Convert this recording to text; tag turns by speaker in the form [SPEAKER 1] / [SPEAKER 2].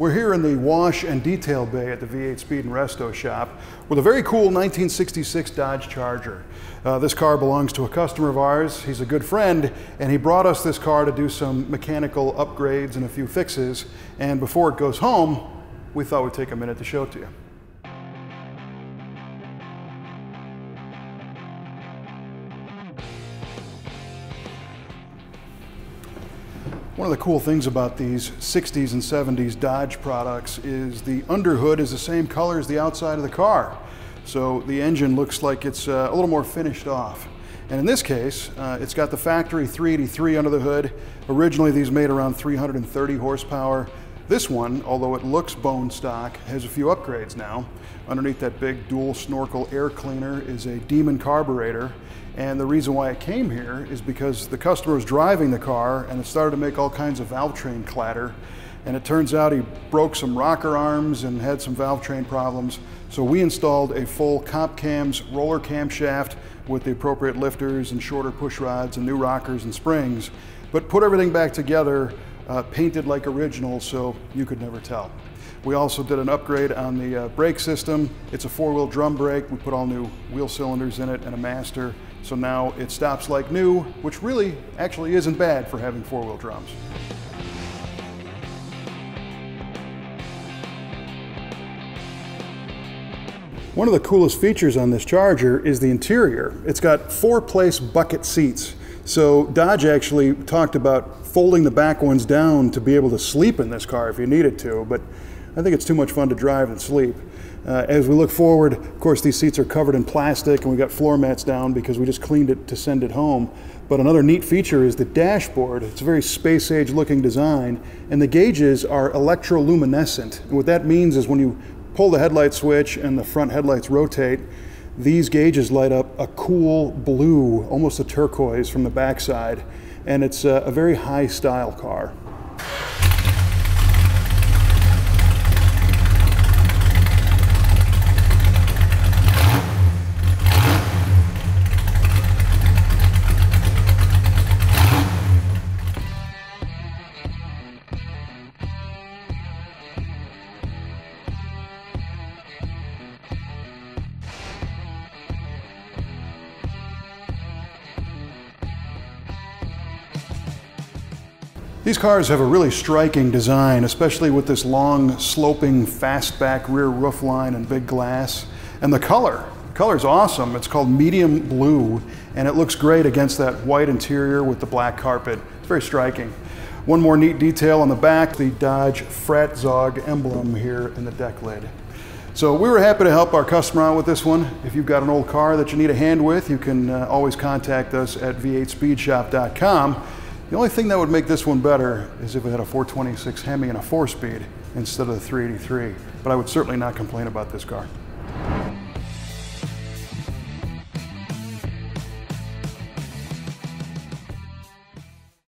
[SPEAKER 1] We're here in the wash and detail bay at the V8 Speed and Resto shop with a very cool 1966 Dodge Charger. Uh, this car belongs to a customer of ours. He's a good friend, and he brought us this car to do some mechanical upgrades and a few fixes. And before it goes home, we thought we'd take a minute to show it to you. One of the cool things about these 60s and 70s Dodge products is the underhood is the same color as the outside of the car. So the engine looks like it's uh, a little more finished off. And in this case, uh, it's got the factory 383 under the hood. Originally, these made around 330 horsepower. This one, although it looks bone stock, has a few upgrades now. Underneath that big dual snorkel air cleaner is a Demon carburetor. And the reason why it came here is because the customer was driving the car and it started to make all kinds of valve train clatter. And it turns out he broke some rocker arms and had some valve train problems. So we installed a full comp cams roller camshaft with the appropriate lifters and shorter push rods and new rockers and springs, but put everything back together, uh, painted like original so you could never tell. We also did an upgrade on the uh, brake system. It's a four-wheel drum brake. We put all new wheel cylinders in it and a master. So now it stops like new, which really actually isn't bad for having four-wheel drums. One of the coolest features on this Charger is the interior. It's got four place bucket seats. So Dodge actually talked about folding the back ones down to be able to sleep in this car if you needed to, but I think it's too much fun to drive and sleep. Uh, as we look forward, of course, these seats are covered in plastic and we've got floor mats down because we just cleaned it to send it home. But another neat feature is the dashboard. It's a very space age looking design and the gauges are electroluminescent. And what that means is when you pull the headlight switch and the front headlights rotate, these gauges light up a cool blue, almost a turquoise from the backside. And it's a, a very high style car. These cars have a really striking design, especially with this long, sloping, fastback rear roof line and big glass. And the color, the color is awesome. It's called medium blue, and it looks great against that white interior with the black carpet. It's very striking. One more neat detail on the back, the Dodge Fratzog emblem here in the deck lid. So we were happy to help our customer out with this one. If you've got an old car that you need a hand with, you can uh, always contact us at v8speedshop.com. The only thing that would make this one better is if it had a 426 Hemi and a four speed instead of the 383. But I would certainly not complain about this car.